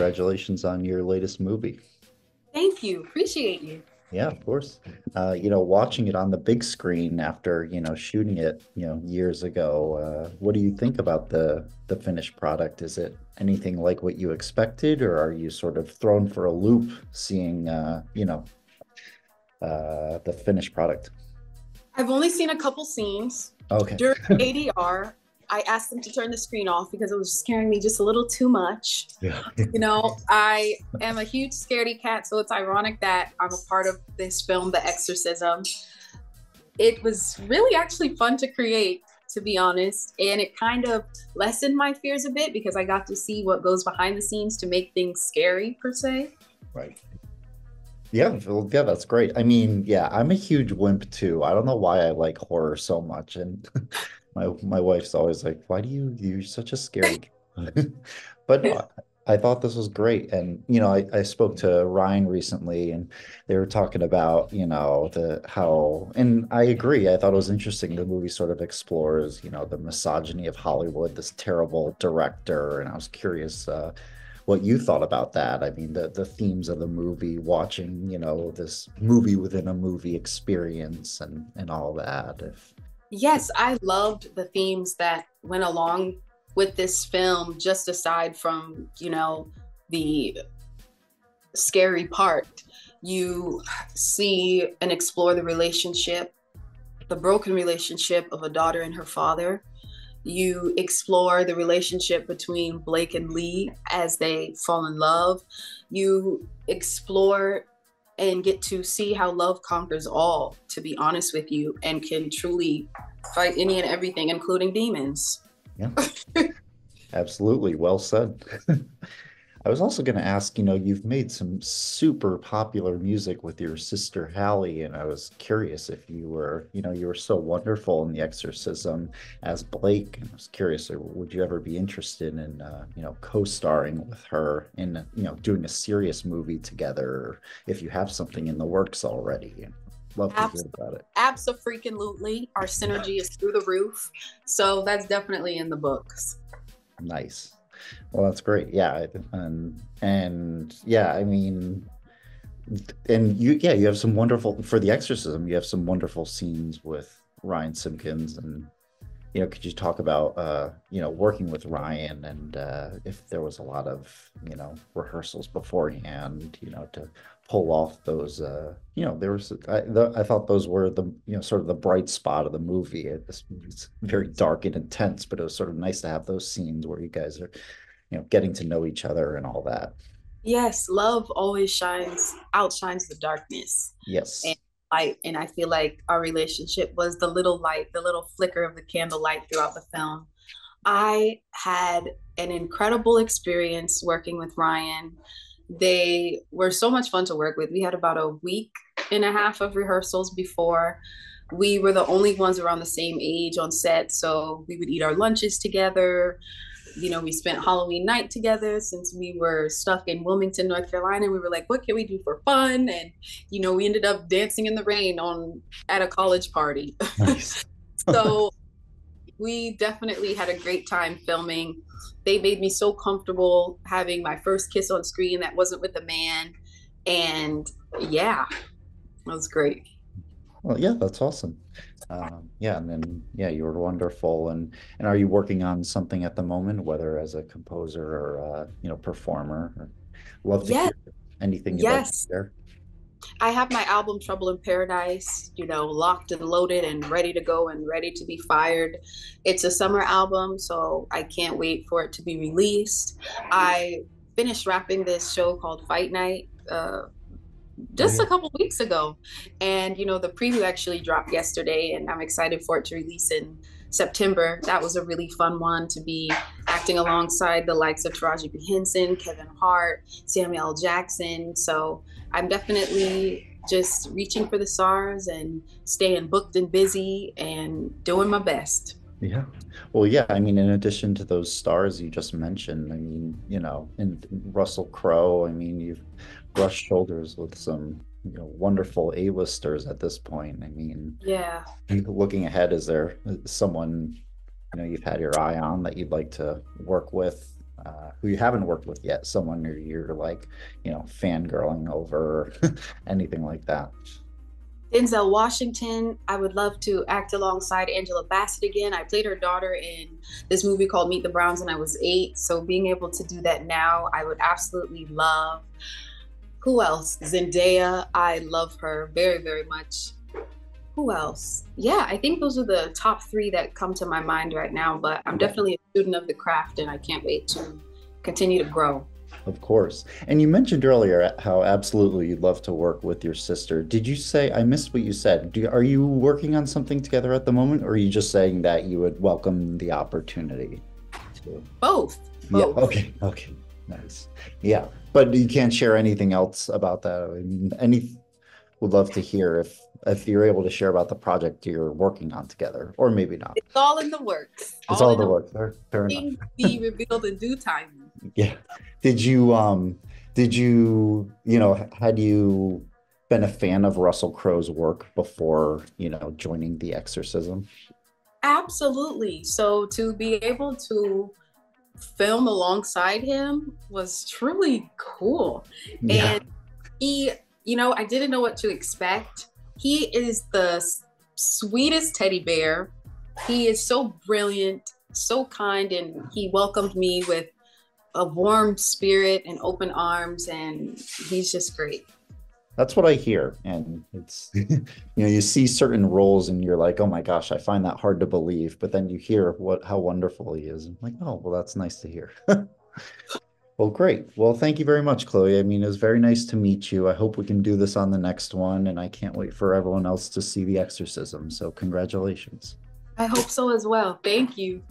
congratulations on your latest movie. Thank you. Appreciate you. Yeah, of course. Uh, you know, watching it on the big screen after, you know, shooting it, you know, years ago, uh, what do you think about the the finished product? Is it anything like what you expected, or are you sort of thrown for a loop seeing, uh, you know, uh, the finished product? I've only seen a couple scenes. Okay. During ADR, I asked them to turn the screen off because it was scaring me just a little too much. Yeah. You know, I am a huge scaredy cat, so it's ironic that I'm a part of this film, The Exorcism. It was really actually fun to create, to be honest, and it kind of lessened my fears a bit because I got to see what goes behind the scenes to make things scary, per se. Right. Yeah, well, yeah, that's great. I mean, yeah, I'm a huge wimp too. I don't know why I like horror so much, and my my wife's always like, "Why do you you're such a scary?" but no, I thought this was great, and you know, I, I spoke to Ryan recently, and they were talking about you know the how, and I agree. I thought it was interesting. The movie sort of explores you know the misogyny of Hollywood, this terrible director, and I was curious. Uh, what you thought about that. I mean, the the themes of the movie, watching, you know, this movie within a movie experience and and all that. If Yes, I loved the themes that went along with this film, just aside from, you know, the scary part. You see and explore the relationship, the broken relationship of a daughter and her father. You explore the relationship between Blake and Lee as they fall in love. You explore and get to see how love conquers all, to be honest with you, and can truly fight any and everything, including demons. yeah, absolutely, well said. I was also going to ask, you know, you've made some super popular music with your sister Halle, and I was curious if you were, you know, you were so wonderful in The Exorcism as Blake, and I was curious, uh, would you ever be interested in, uh, you know, co-starring with her in, you know, doing a serious movie together, or if you have something in the works already? Love to hear about it. Absolutely. Our synergy is through the roof. So that's definitely in the books. Nice. Well, that's great. Yeah, and um, and yeah, I mean, and you yeah, you have some wonderful for the exorcism. You have some wonderful scenes with Ryan Simpkins, and you know, could you talk about uh, you know working with Ryan and uh, if there was a lot of you know rehearsals beforehand, you know, to pull off those uh, you know there was I, the, I thought those were the you know sort of the bright spot of the movie. It, it's very dark and intense, but it was sort of nice to have those scenes where you guys are you know getting to know each other and all that. Yes, love always shines outshines the darkness. Yes. And light. And I feel like our relationship was the little light, the little flicker of the candlelight throughout the film. I had an incredible experience working with Ryan. They were so much fun to work with. We had about a week and a half of rehearsals before. We were the only ones around the same age on set, so we would eat our lunches together you know, we spent Halloween night together since we were stuck in Wilmington, North Carolina. We were like, what can we do for fun? And, you know, we ended up dancing in the rain on at a college party. Nice. so we definitely had a great time filming. They made me so comfortable having my first kiss on screen that wasn't with a man. And yeah, it was great. Well, yeah, that's awesome. Um, yeah, and then yeah, you were wonderful. And and are you working on something at the moment, whether as a composer or uh, you know performer? Or love to yes. hear anything yes. like. I have my album Trouble in Paradise, you know, locked and loaded and ready to go and ready to be fired. It's a summer album, so I can't wait for it to be released. I finished wrapping this show called Fight Night. Uh, just a couple weeks ago. And you know, the preview actually dropped yesterday, and I'm excited for it to release in September. That was a really fun one to be acting alongside the likes of Taraji P. Henson, Kevin Hart, Samuel Jackson. So I'm definitely just reaching for the stars and staying booked and busy and doing my best. Yeah. Well, yeah. I mean, in addition to those stars you just mentioned, I mean, you know, and Russell Crowe, I mean, you've brushed shoulders with some you know wonderful a-listers at this point i mean yeah looking ahead is there someone you know you've had your eye on that you'd like to work with uh, who you haven't worked with yet, someone you're, you're like, you know, fangirling over, anything like that. Denzel Washington, I would love to act alongside Angela Bassett again. I played her daughter in this movie called Meet the Browns when I was eight. So being able to do that now, I would absolutely love. Who else? Zendaya, I love her very, very much. Who else? Yeah, I think those are the top three that come to my mind right now, but I'm definitely a student of the craft and I can't wait to continue to grow. Of course. And you mentioned earlier how absolutely you'd love to work with your sister. Did you say, I missed what you said. Do, are you working on something together at the moment, or are you just saying that you would welcome the opportunity to? Both. Both. Yeah. Okay. Okay. Nice. Yeah. But you can't share anything else about that. I mean, any would love to hear if if you're able to share about the project you're working on together, or maybe not. It's all in the works. It's all, all in the works. Fair, fair enough. Be revealed in due time. Yeah. Did you um did you you know had you been a fan of Russell Crowe's work before, you know, joining the exorcism? Absolutely. So to be able to film alongside him was truly cool. Yeah. And he, you know, I didn't know what to expect. He is the sweetest teddy bear. He is so brilliant, so kind, and he welcomed me with a warm spirit and open arms, and he's just great. That's what I hear, and it's you know you see certain roles and you're like, oh my gosh, I find that hard to believe, but then you hear what how wonderful he is. I'm like, oh well, that's nice to hear. well, great. Well, thank you very much, Chloe. I mean, it was very nice to meet you. I hope we can do this on the next one, and I can't wait for everyone else to see the exorcism. So, congratulations. I hope so as well. Thank you.